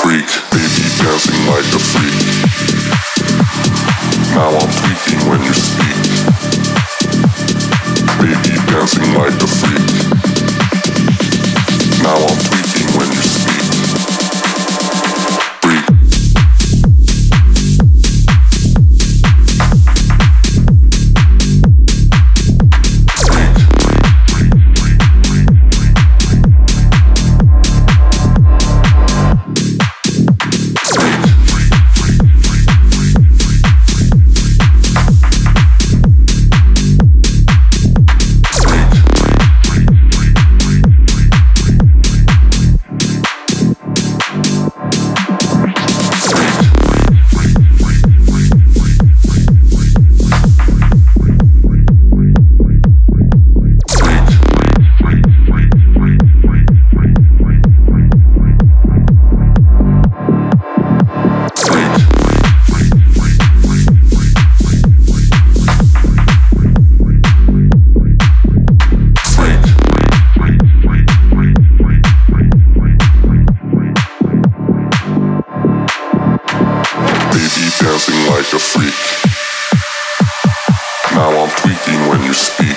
freak, baby dancing like a freak. Now I'm tweaking when you speak, baby dancing like like a freak. Now I'm tweaking when you speak.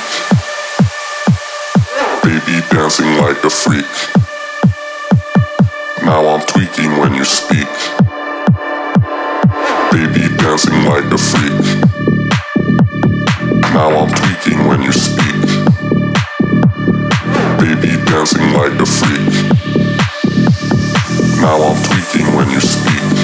Baby dancing like a freak. Now I'm tweaking when you speak. Baby dancing like a freak. Now I'm tweaking when you speak. Baby dancing like a freak. Now I'm tweaking when you speak.